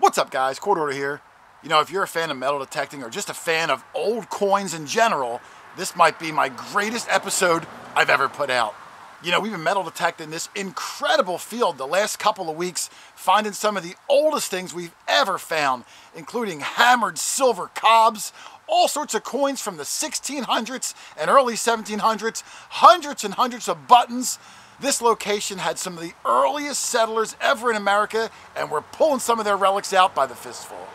What's up guys, Quarter Hoarder here. You know, if you're a fan of metal detecting or just a fan of old coins in general, this might be my greatest episode I've ever put out. You know, we've been metal detecting this incredible field the last couple of weeks, finding some of the oldest things we've ever found, including hammered silver cobs, all sorts of coins from the 1600s and early 1700s, hundreds and hundreds of buttons. This location had some of the earliest settlers ever in America, and we're pulling some of their relics out by the fistful.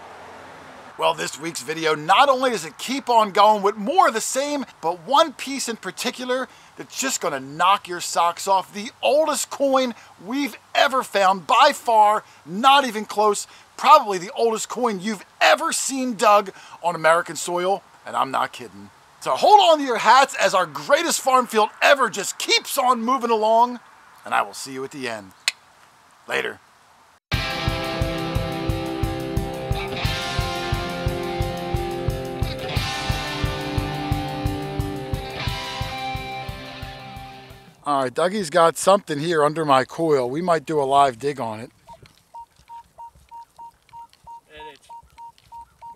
Well, this week's video, not only does it keep on going with more of the same, but one piece in particular that's just gonna knock your socks off. The oldest coin we've ever found, by far, not even close, probably the oldest coin you've ever seen dug on American soil, and I'm not kidding. So hold on to your hats as our greatest farm field ever just keeps on moving along, and I will see you at the end. Later. All right, Dougie's got something here under my coil. We might do a live dig on it. And it's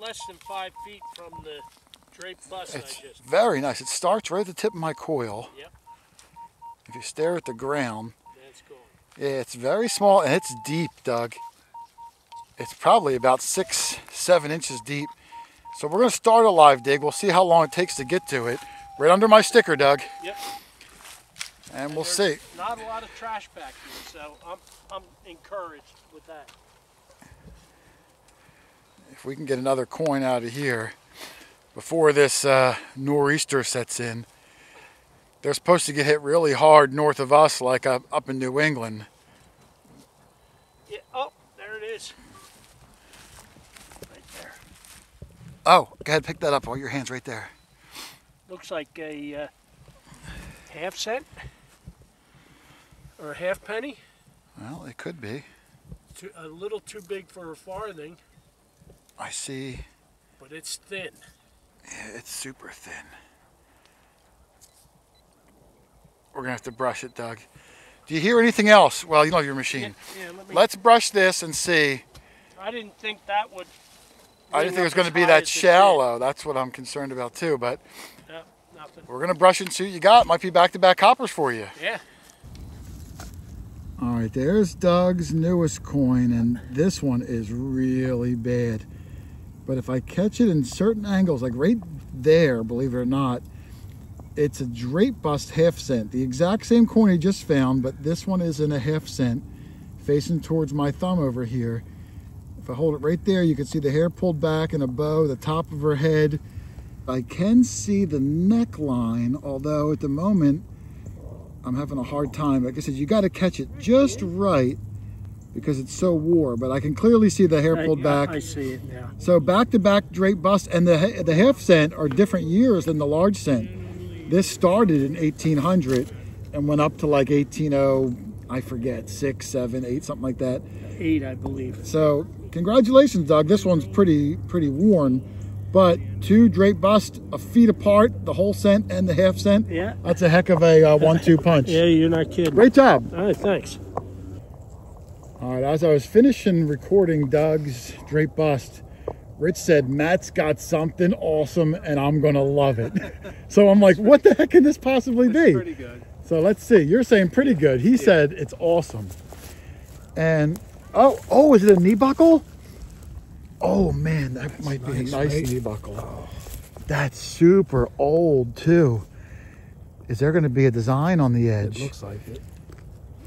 less than five feet from the bust It's I just. very nice. It starts right at the tip of my coil. Yep, If you stare at the ground, that's yeah, it's very small and it's deep, Doug. It's probably about six, seven inches deep. So we're gonna start a live dig. We'll see how long it takes to get to it. Right under my sticker, Doug, Yep. and we'll see. Not a lot of trash back here, so I'm I'm encouraged with that. if we can get another coin out of here before this uh, nor'easter sets in. They're supposed to get hit really hard north of us, like up, up in New England. Yeah. Oh, there it is. Right there. Oh, go ahead, pick that up. All your hands right there. Looks like a uh, half cent or a half penny. Well, it could be. Too, a little too big for a farthing, I see. but it's thin. Yeah, it's super thin. We're gonna have to brush it, Doug. Do you hear anything else? Well, you don't have your machine. yeah, let me. Let's brush this and see. I didn't think that would. I didn't think it was going to be that as it did. shallow. That's what I'm concerned about too. But nothing. we're gonna brush and see what you got. Might be back-to-back coppers for you. Yeah. All right, there's Doug's newest coin, and this one is really bad. But if I catch it in certain angles, like right there, believe it or not, it's a drape bust half cent. The exact same coin he just found, but this one is in a half cent, facing towards my thumb over here. If I hold it right there, you can see the hair pulled back in a bow, the top of her head. I can see the neckline, although at the moment, I'm having a hard time. Like I said, you got to catch it just right because it's so wore. But I can clearly see the hair pulled I, back. I see it now. So back to back drape bust, and the the half cent are different years than the large cent. This started in 1800 and went up to like 180, I forget, six, seven, eight, something like that. Eight, I believe. So congratulations, Doug. This one's pretty pretty worn, but two drape bust, a feet apart, the whole cent and the half cent. Yeah. That's a heck of a uh, one-two punch. Yeah, you're not kidding. Great job. All right, thanks. All right, as I was finishing recording Doug's drape bust, Rich said, Matt's got something awesome and I'm going to love it. so I'm like, what the heck can this possibly be? Pretty good. So let's see. You're saying pretty good. He said it's awesome. And, oh, oh, is it a knee buckle? Oh, man, that might be a nice right? knee buckle. Oh. That's super old, too. Is there going to be a design on the edge? It looks like it.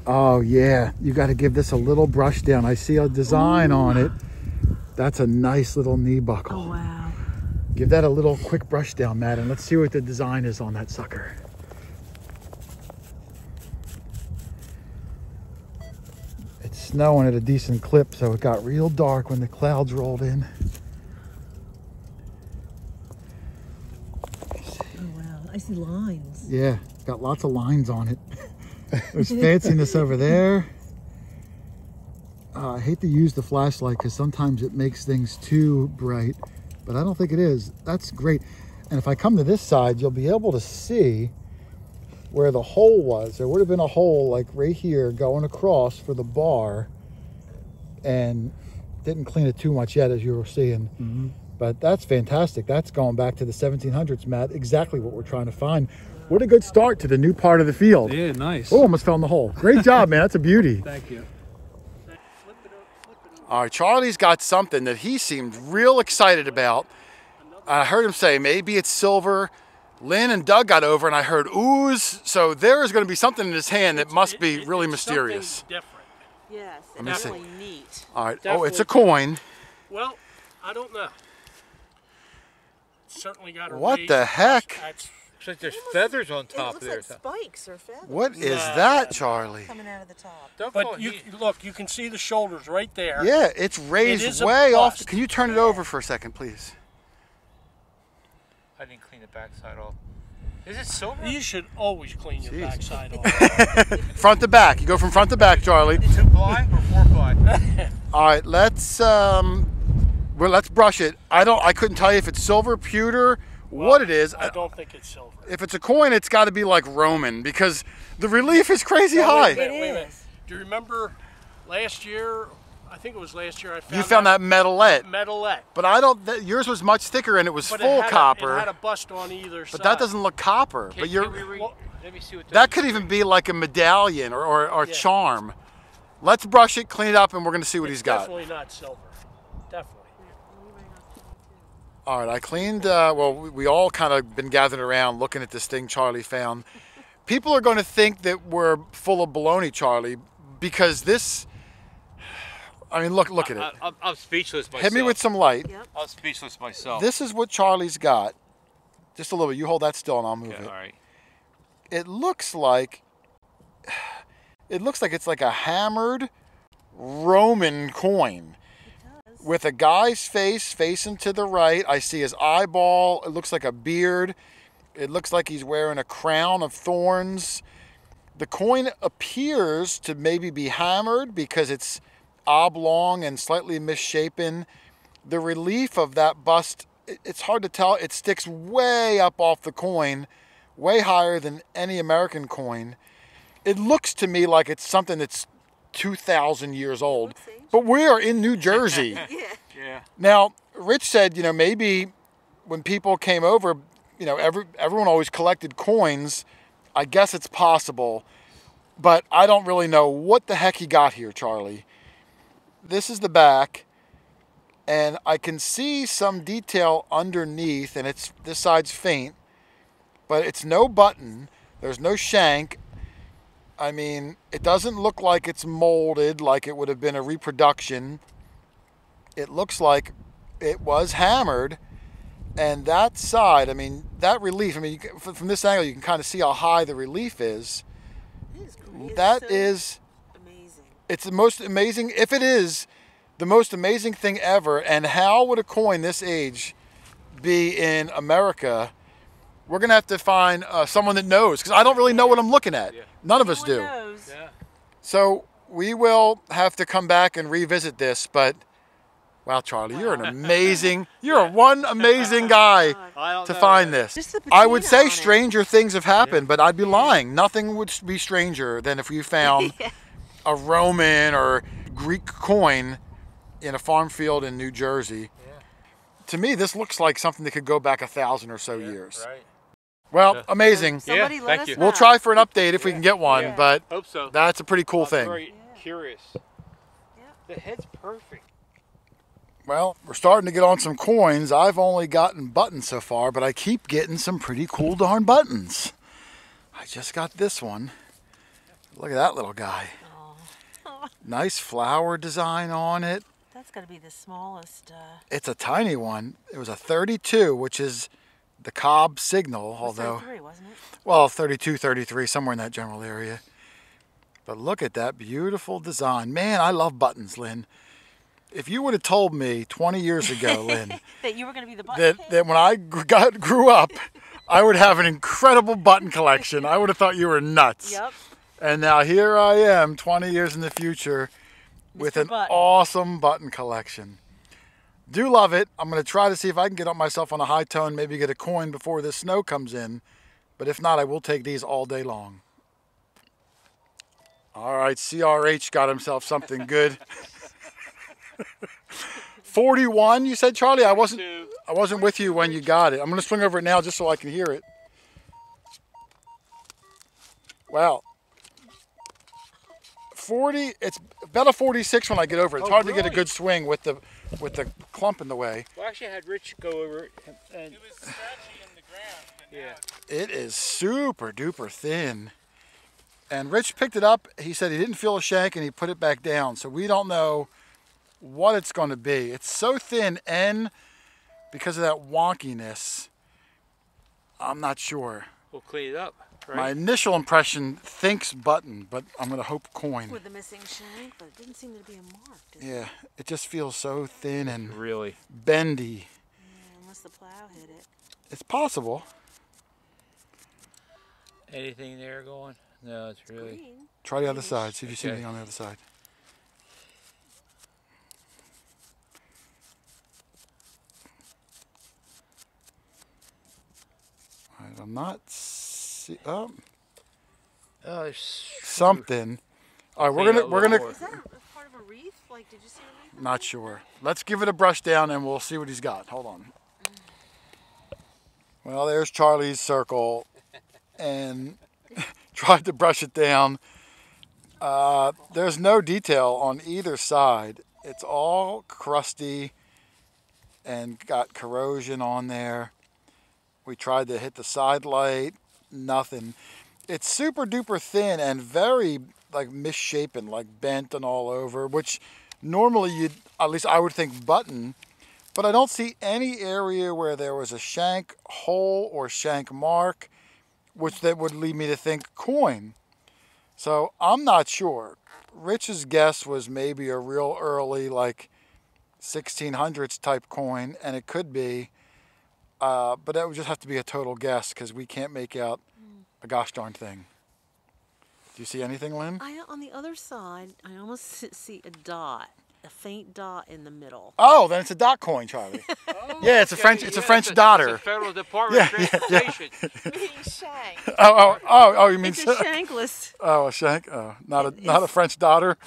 Oh yeah, you got to give this a little brush down. I see a design on it. That's a nice little knee buckle. Oh, wow. Give that a little quick brush down, Matt, and let's see what the design is on that sucker. It's snowing at a decent clip, so it got real dark when the clouds rolled in. Oh, wow. I see lines. Yeah, got lots of lines on it. There's fanciness over there. Uh, I hate to use the flashlight because sometimes it makes things too bright, but I don't think it is. That's great. And if I come to this side, you'll be able to see where the hole was. There would have been a hole like right here going across for the bar. And Didn't clean it too much yet, as you were seeing. But that's fantastic. That's going back to the 1700s, Matt. Exactly what we're trying to find. What a good start to the new part of the field. Yeah, nice. Oh, almost fell in the hole. Great job, man. That's a beauty. Thank you. Flip it over, flip it over. All right, Charlie's got something that he seemed real excited about. I heard him say maybe it's silver. Lynn and Doug got over, and I heard ooze. So there is going to be something in his hand that must It- be it- really it's something mysterious. Different. Yes, me it's see. neat. All right. Oh, it's a coin. Well, I don't know. Certainly got a What the heck? That's Looks like there's feathers on It top looks there. like spikes or feathers What is Nah. that, Charlie? coming out of the top. Don't call But you heat. look, you can see the shoulders right there. Yeah, it's raised is a way off. Can you turn it over for a second, please? I didn't clean the backside off. Is it silver? You should always clean your Jeez. backside off. Front to back. You go from front to back, Charlie. Two ply or four ply? All right, let's um, well, let's brush it. I don't. I couldn't tell you if it's silver, pewter, what it is. I uh, don't think it's silver. If it's a coin, it's got to be like Roman because the relief is crazy Well, high. wait a minute, wait a minute. Do you remember last year? I think it was last year. I found You found that metalette, metalette. but I don't. That, yours was much thicker and it was But full it copper. A, it had a bust on either side. but that doesn't look copper. Can- but you're can we re- Well, let me see what that could even be like a medallion or, or, or Yeah. charm. Let's brush it, clean it up, and we're gonna see what It's he's got. Definitely not silver. Definitely. All right, I cleaned. Uh, well, we, we all kind of been gathered around looking at this thing Charlie found. People are going to think that we're full of baloney, Charlie, because this. I mean, look, look at it. I, I'm, I'm speechless myself. Hit me with some light. Yep. I'm speechless myself. This is what Charlie's got. Just a little bit. You hold that still, and I'll move Okay, it. all right. It looks like. It looks like it's like a hammered Roman coin. With a guy's face facing to the right. I see his eyeball. It looks like a beard. It looks like he's wearing a crown of thorns. The coin appears to maybe be hammered because it's oblong and slightly misshapen. The relief of that bust, it's hard to tell. It sticks way up off the coin, way higher than any American coin. It looks to me like it's something that's 2,000 years old. But we are in New Jersey. Yeah. Yeah. Now, Rich said, you know, maybe when people came over, you know, every, everyone always collected coins. I guess it's possible, but I don't really know what the heck he got here, Charlie. This is the back, and I can see some detail underneath, and it's this side's faint, but it's no button. There's no shank. I mean, it doesn't look like it's molded like it would have been a reproduction it looks like it was hammered and that side i mean that relief i mean you can, from this angle you can kind of see how high the relief is It is. That so is amazing. it's the most amazing if it is the most amazing thing ever and how would a coin this age be in america we're gonna have to find uh, someone that knows because i don't really know what i'm looking at Yeah. none of us do knows. Yeah. so we will have to come back and revisit this, but wow, Charlie, you're an amazing, you're a one amazing guy to find man. this. I would say on it. stranger things have happened, but I'd be lying. Nothing would be stranger than if you found Yeah. a Roman or Greek coin in a farm field in New Jersey. To me, this looks like something that could go back a thousand or so years. Right. Well, Yeah. amazing. Somebody Yeah, let thank us you. know. We'll try for an update if we can get one, Yeah. but Hope so. that's a pretty cool I'm thing. very curious. Yeah. The head's perfect. Well, we're starting to get on some coins. I've only gotten buttons so far, but I keep getting some pretty cool darn buttons. I just got this one. Look at that little guy. Aww. Nice flower design on it. That's got to be the smallest. Uh, It's a tiny one. It was a 32, which is the cob signal, although, 33, wasn't it? well, 32, 33, somewhere in that general area. But look at that beautiful design. Man, I love buttons, Lynn. If you would have told me 20 years ago, Lynn, That you were going to be the button that, king? that when I got grew up, I would have an incredible button collection. I would have thought you were nuts. Yep. And now here I am, 20 years in the future, with an Button. awesome button collection. Do love it. I'm going to try to see if I can get up myself on a high tone, maybe get a coin before this snow comes in. But if not, I will take these all day long. All right, CRH got himself something good. 41, you said, Charlie? I wasn't I wasn't with you when you got it. I'm going to swing over it now just so I can hear it. Wow. 40, it's about a 46 when I get over it. It's Oh, hard to get a good swing with the with the clump in the way. Well, actually, I had Rich go over it. And, and It was scratchy in the ground. Yeah. It is super duper thin. And Rich picked it up. He said he didn't feel a shank and he put it back down. So we don't know what it's going to be. It's so thin and because of that wonkiness, I'm not sure. We'll clean it up. Right? My initial impression thinks button, but I'm going to hope coin. With the missing shank, but it didn't seem to be a mark. Did it? Yeah, it just feels so thin and really. bendy. Yeah, unless the plow hit it. It's possible. Anything there going? No, it's really. Green. Try the other side. See if you see anything on the other side. I'm not see. Oh, Oh, something. All right, we're gonna we're gonna. Is that a, a part of a wreath? Like, did you see a wreath? Not sure. Let's give it a brush down and we'll see what he's got. Hold on. Well, there's Charlie's circle, and tried to brush it down. Uh, there's no detail on either side. It's all crusty and got corrosion on there. We tried to hit the side light, nothing. It's super duper thin and very like misshapen, like bent and all over, which normally you'd, at least I would think button, but I don't see any area where there was a shank hole or shank mark, which that would lead me to think coin. So I'm not sure. Rich's guess was maybe a real early, like 1600s type coin, and it could be, uh, but that would just have to be a total guess because we can't make out a gosh darn thing. Do you see anything, Lynn? I on the other side, I almost see a dot, a faint dot in the middle. Oh, then it's a dot coin, Charlie. yeah, it's a French. It's a French dotter. It's a federal Department Yeah, of yeah, yeah. Transportation. Meaning shank. Oh, oh, oh, oh, you mean It's a shankless. oh, a shank? Oh, not a It- not a French dotter.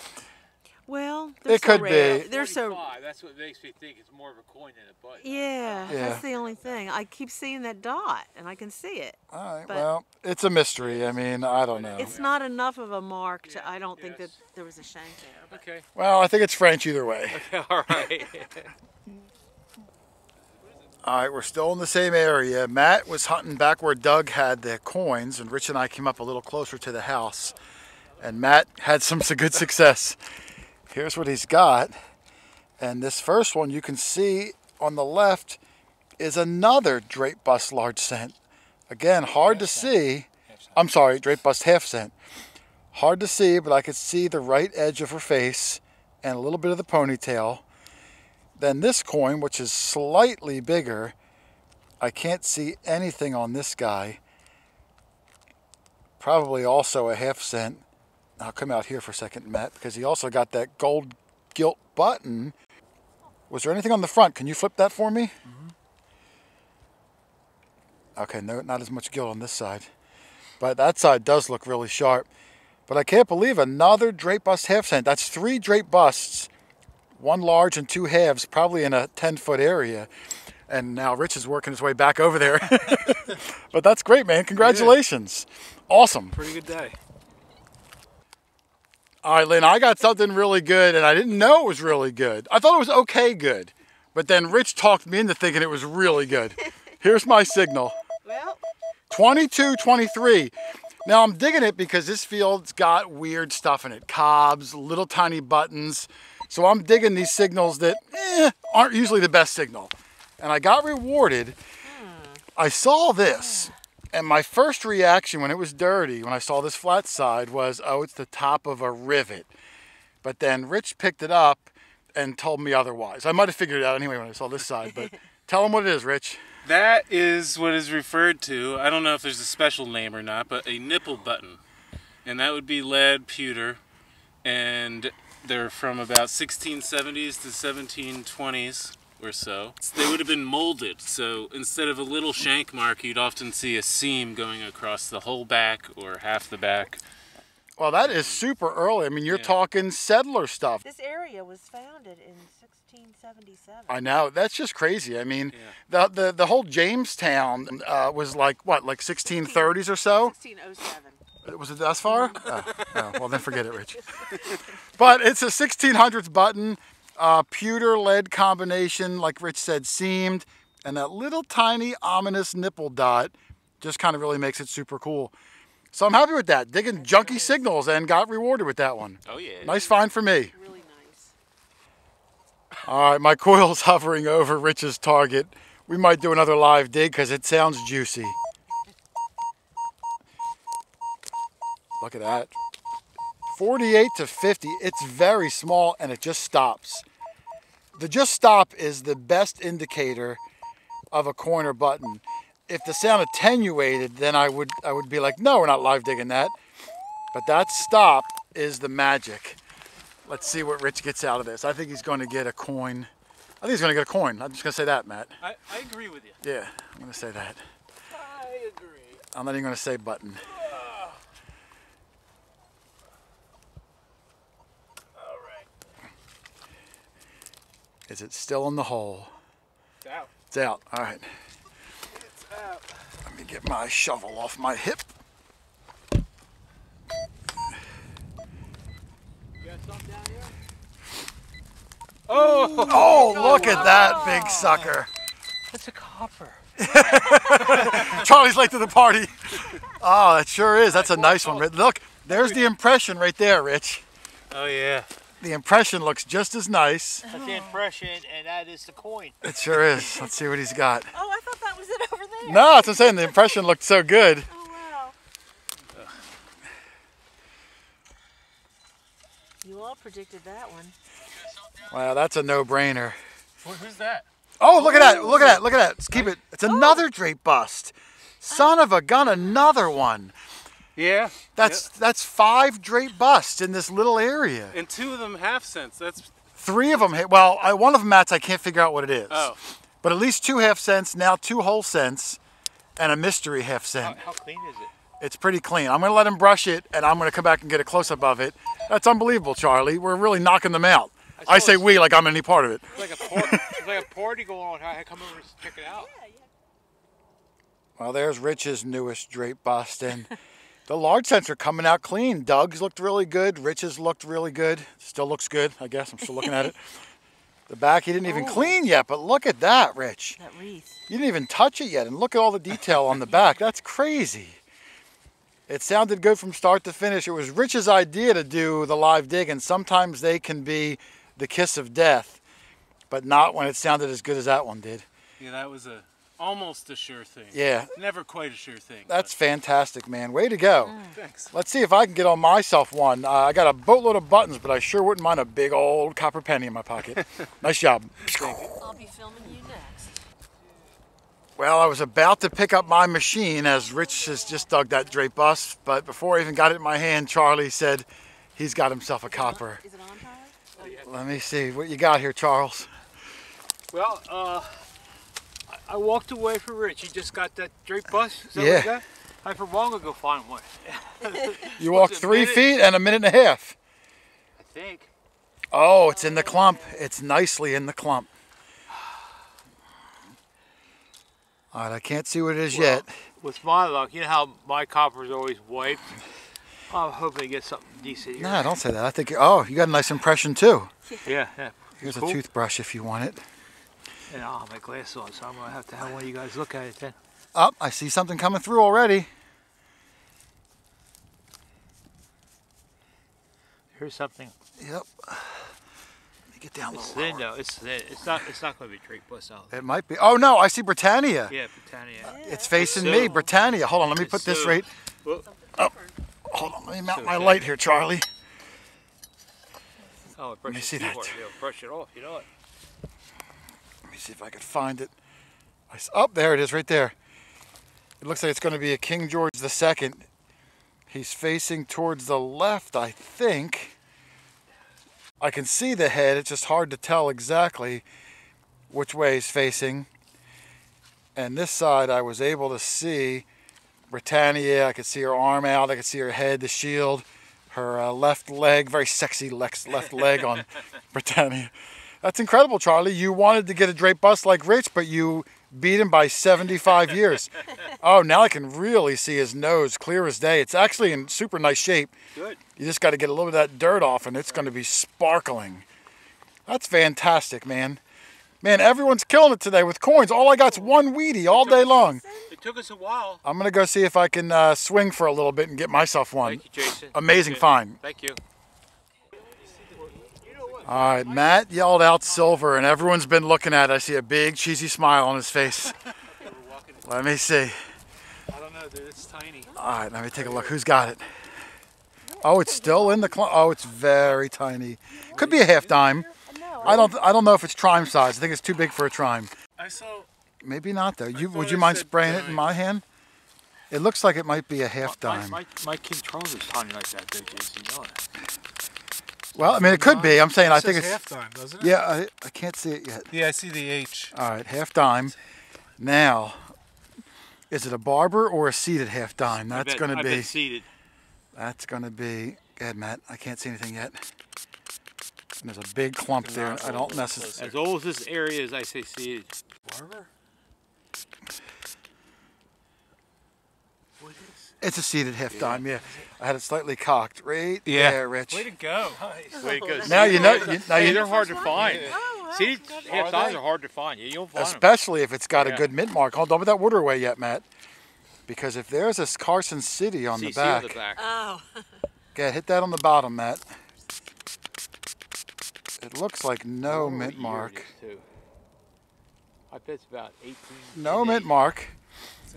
Well, they're It so could rare. be. They're so. 45, That's what makes me think it's more of a coin than a button. Yeah, Yeah. that's the only thing. I keep seeing that dot, and I can see it. All right. But- well, it's a mystery. I mean, I don't know. It's not enough of a mark to. Yeah, I don't think that there was a shank there. But Okay. Well, I think it's French either way. All right. All right, we're still in the same area. Matt was hunting back where Doug had the coins, and Rich and I came up a little closer to the house. And Matt had some good success. Here's what he's got. And this first one you can see on the left is another drape bust large cent. Again, hard to see. I'm sorry, drape bust half cent. Hard to see, but I could see the right edge of her face and a little bit of the ponytail. Then this coin, which is slightly bigger, I can't see anything on this guy. Probably also a half cent. I'll come out here for a second, Matt, because he also got that gold gilt button. Was there anything on the front? Can you flip that for me? Mm-hmm. Okay, no, not as much gilt on this side. But that side does look really sharp. But I can't believe another drape bust half cent. That's three drape busts one large and two halves, probably in a 10 foot area. And now Rich is working his way back over there. but that's great, man. Congratulations. Awesome. Pretty good day. All right, Lynn, I got something really good, and I didn't know it was really good. I thought it was okay good. But then Rich talked me into thinking it was really good. Here's my signal well, 22 23. Now I'm digging it because this field's got weird stuff in it cobs, little tiny buttons. So I'm digging these signals that eh, aren't usually the best signal. And I got rewarded. I saw this, and my first reaction when it was dirty, when I saw this flat side, was oh, it's the top of a rivet. But then Rich picked it up and told me otherwise. I might have figured it out anyway when I saw this side, but tell him what it is, Rich. That is what is referred to. I don't know if there's a special name or not, but a nipple button, and that would be lead pewter, and they're from about 1670s to 1720s or so. They would have been molded, so instead of a little shank mark, you'd often see a seam going across the whole back or half the back. Well, that is super early. I mean, you're Yeah. talking settler stuff. This area was founded in 1677. I know. That's just crazy. I mean, Yeah. the, the the whole Jamestown uh, was like what, like 1630s or so? 1607. Was it that far? Oh, oh, well, then forget it, Rich. but it's a 1600s button, uh, pewter lead combination, like Rich said, seamed, and that little tiny ominous nipple dot just kind of really makes it super cool. So I'm happy with that. Digging junky signals and got rewarded with that one. Oh yeah. Nice find for me. Really nice. All right, my coil's hovering over Rich's target. We might do another live dig because it sounds juicy. Look at that. 48 to 50. It's very small and it just stops. The just stop is the best indicator of a corner button. If the sound attenuated, then I would I would be like, no, we're not live digging that. But that stop is the magic. Let's see what Rich gets out of this. I think he's going to get a coin. I think he's going to get a coin. I'm just going to say that, Matt. I, I agree with you. Yeah, I'm going to say that. I agree. I'm not even going to say button. Is it still in the hole? It's out. It's out. All right. It's out. Let me get my shovel off my hip. Oh, Oh, look at that big sucker. That's a copper. Charlie's late to the party. Oh, that sure is. That's a nice one. Rich. Look, there's the impression right there, Rich. oh yeah. The impression looks just as nice. That's the impression, and that is the coin. It sure is. Let's see what he's got. Oh, I thought that was it over there. No, that's what I'm saying. The impression looked so good. Oh, wow. You all predicted that one. Wow, that's a no-brainer. Who's that? Oh, look at that! Oh. Look at that! Look at that! Let's keep it. It's oh. another drape bust. Son of a gun! Another one. Yeah. That's that's five drape busts in this little area. And two of them half cents. That's Three of them. Well, I, one of them, Matt's, I can't figure out what it is. oh. But at least two half cents. Now two whole cents, and a mystery half cent. how clean is it? It's pretty clean. I'm gonna let him brush it, and I'm gonna come back and get a close up of it. That's unbelievable, Charlie. We're really knocking them out. I saw say we like I'm any part of it. It's like a par- it's like a party going on. I come over and check it out. Well, there's Rich's newest drape bust, and the large cents are coming out clean. Doug's looked really good. Rich's looked really good. Still looks good, I guess. I'm still looking at it. The back he didn't even Oh. clean yet, but look at that, Rich. That wreath. You didn't even touch it yet, and look at all the detail on the back. That's crazy. It sounded good from start to finish. It was Rich's idea to do the live dig, and sometimes they can be the kiss of death, but not when it sounded as good as that one did. Yeah, that was a almost a sure thing. Yeah, Never quite a sure thing. that's fantastic, man. Way to go. but thanks. Let's see if I can get on myself one. Uh, I got a boatload of buttons, but I sure wouldn't mind a big old copper penny in my pocket. nice job. I'll be filming you next. Well, I was about to pick up my machine as Rich has just dug that drape bus, but before I even got it in my hand, Charlie said he's got himself a copper. Is it on, Tyler? Let me see what you got here, Charles. Well, uh, I- walked away from Rich. He just got that drape bus. Is Yeah. I for long ago find one. You walked three feet and a minute and a half. I think. Oh, it's in the clump. It's nicely in the clump. All right, I can't see what it is yet. With my luck, you know how my copper's always wiped. I'm hoping to get something decent here. No, don't say that. I think, oh, you got a nice impression too. Yeah, yeah. Here's Cool. a toothbrush if you want it. And I'll have my glasses on, so I'm gonna have to have one of you guys look at it then. Oh, I see something coming through already. Here's something. Yep. Let me get down a It's thin lower. though. It's thin. It's not. It's not gonna be drape bus out. It might be. Oh no, I see Britannia. Yeah, Britannia. It's facing So- me, Britannia. Hold on, let me put this so- right. Well, oh, Hold on, let me mount so my light here, Charlie. oh, brush me see that. hard. It'll brush it off. You know it. See if I can find it. S- Oh, there it is, right there. It looks like it's going to be a King George II. He's facing towards the left, I think. I can see the head. It's just hard to tell exactly which way he's facing. And this side, I was able to see Britannia. I could see her arm out. I could see her head, the shield. her uh, left leg, very sexy left leg on Britannia. That's incredible, Charlie. You wanted to get a drape bust like Rich, but you beat him by 75 years. Oh, now I can really see his nose clear as day. It's actually in super nice shape. Good. You just got to get a little bit of that dirt off, and it's going to be sparkling. That's fantastic, man. Man, everyone's killing it today with coins. All I got's one wheatie all day long. It took us a while. I'm gonna go see if I can uh, swing for a little bit and get myself one. Thank you, Jason. Amazing find. Thank you. All right, Matt yelled out silver, and everyone's been looking at it. I see a big cheesy smile on his face. Let me see. I don't know, dude. It's tiny. All right, let me take a look. Who's got it? Oh, it's still in the cl- Oh, it's very tiny. Could be a half dime. I don't. I don't know if it's trime size. I think it's too big for a trime. I saw. Maybe not though. You would you mind said spraying it in my hand? It looks like it might be a half My, dime. my, my King Charles is tiny like that, though, Jason. You know that. Well, I mean, it could be. I'm saying I think it's. half time, doesn't it? Yeah, I, I can't see it yet. Yeah, I see the H. All right, half dime. Now, is it a barber or a seated half dime? That's going to be. seated. That's going to be. Go ahead, Matt. I can't see anything yet. And there's a big clump there. I don't necessarily. As old as this area is, I say seated. Barber? It's a seated half dime. Yeah, I had it slightly cocked. Right Yeah. there, Rich. Way to go. Way to go. Now you know. You, now Hey, you, they're hard to find. Oh, Seated half Are are hard to find. You don't find them. especially if it's got a good mint mark. Hold on, don't put that water away yet, Matt. Because if there's a Carson City on the CC back, on the back. Oh, okay, hit that on the bottom, Matt. It looks like no What mint mark. I bet it's about 18. No mint mark.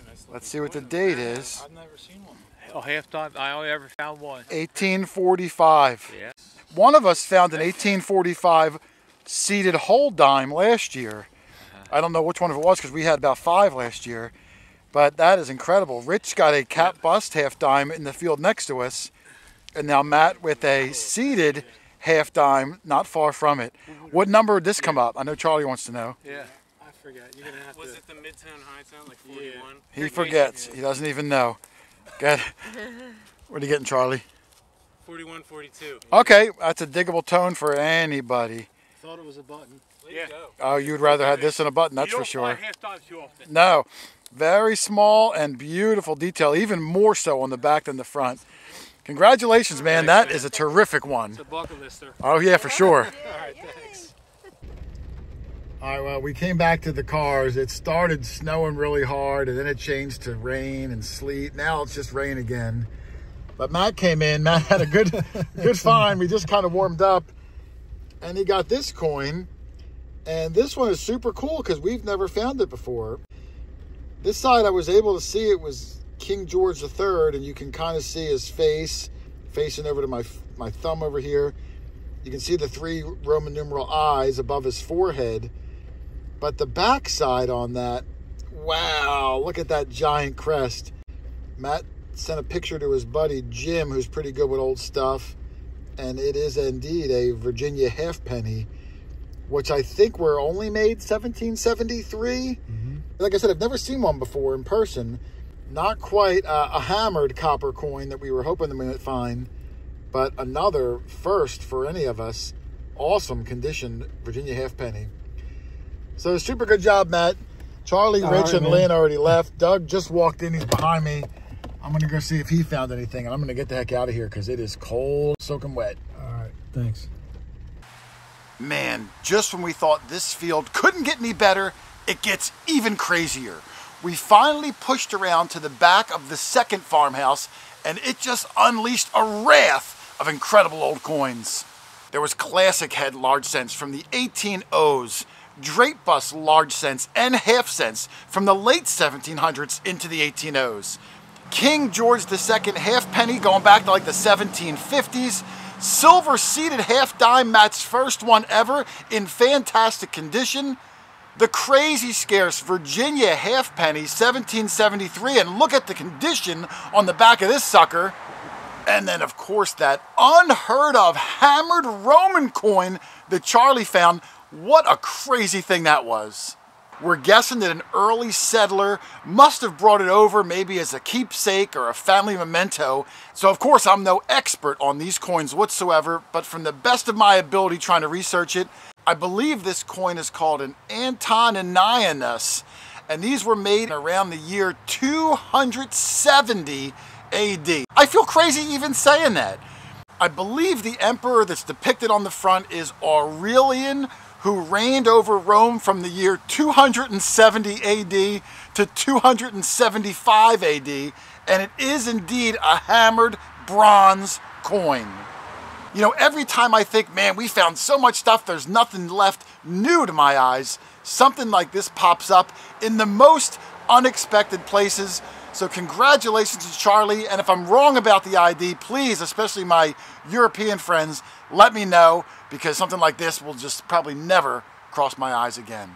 Nice Let's see what the date is. I've never seen one. Oh, half time. I only ever found one. 1845. Yeah. One of us found an 1845 seated whole dime last year. Uh-huh. I don't know which one of it was because we had about five last year. But that is incredible. Rich got a cap bust half dime in the field next to us. And now Matt with a oh, seated half dime not far from it. Mm-hmm. What number would this come up? I know Charlie wants to know. Yeah. I forget. You're gonna have Was to. it the mid-tone high tone, like 41? He forgets. He doesn't even know. Good. What are you getting, Charlie? 41, 42. Okay, that's a diggable tone for anybody. Thought it was a button. Way Yeah. Oh, you'd rather have this than a button, that's you for don't sure. find half times too often. No, very small and beautiful detail, even more so on the back than the front. Congratulations, man. That is a terrific one. It's a bucket lister. Oh, yeah, for sure. All right, thanks. All right, well, we came back to the cars. It started snowing really hard, and then it changed to rain and sleet. Now it's just rain again. But Matt came in. Matt had a good, good find. We just kind of warmed up, and he got this coin. And this one is super cool because we've never found it before. This side, I was able to see it was King George III, and you can kind of see his face facing over to my my thumb over here. You can see the three Roman numeral I's above his forehead. But the backside on that, wow, look at that giant crest. Matt sent a picture to his buddy Jim, who's pretty good with old stuff. And it is indeed a Virginia halfpenny, which I think were only made 1773. Like I said, I've never seen one before in person. Not quite uh, a hammered copper coin that we were hoping to might find, but another first for any of us. Awesome condition Virginia halfpenny. So super good job, Matt. Charlie, All Rich, right, and man. Lynn already left. Doug just walked in. He's behind me. I'm gonna go see if he found anything, and I'm gonna get the heck out of here because it is cold, soaking wet. All right, thanks. Man, just when we thought this field couldn't get any better, it gets even crazier. We finally pushed around to the back of the second farmhouse, and it just unleashed a wrath of incredible old coins. There was classic head large cents from the 1800s, drape bust large cents, and half cents from the late 1700s into the 1800s. King George II halfpenny going back to like the 1750s. Silver seated half dime, Matt's first one ever in fantastic condition. The crazy scarce Virginia halfpenny 1773, and look at the condition on the back of this sucker. And then, of course, that unheard of hammered Roman coin that Charlie found. What a crazy thing that was. We're guessing that an early settler must have brought it over maybe as a keepsake or a family memento. So of course I'm no expert on these coins whatsoever, but from the best of my ability trying to research it, I believe this coin is called an Antoninianus, and these were made around the year 270 AD. I feel crazy even saying that. I believe the emperor that's depicted on the front is Aurelian, who reigned over Rome from the year 270 AD to 275 AD, and it is indeed a hammered bronze coin. You know, every time I think, man, we found so much stuff, there's nothing left new to my eyes, something like this pops up in the most unexpected places. So congratulations to Charlie, and if I'm wrong about the ID, please, especially my European friends, let me know, because something like this will just probably never cross my eyes again.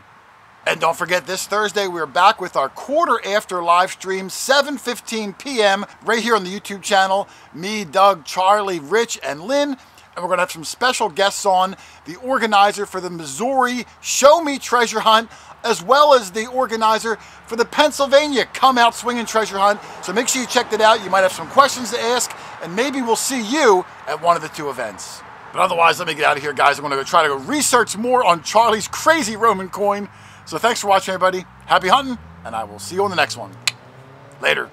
And don't forget, this Thursday we're back with our Quarter Hoarder live stream, 7.15 p.m. right here on the YouTube channel. Me, Doug, Charlie, Rich, and Lynn. And we're going to have some special guests on. The organizer for the Missouri Show Me Treasure Hunt, as well as the organizer for the Pennsylvania Come Out Swinging Treasure Hunt. So make sure you check that out. You might have some questions to ask, and maybe we'll see you at one of the two events. But otherwise, let me get out of here, guys. I'm going to go try to go research more on Charlie's crazy Roman coin. So thanks for watching, everybody. Happy hunting, and I will see you on the next one. Later.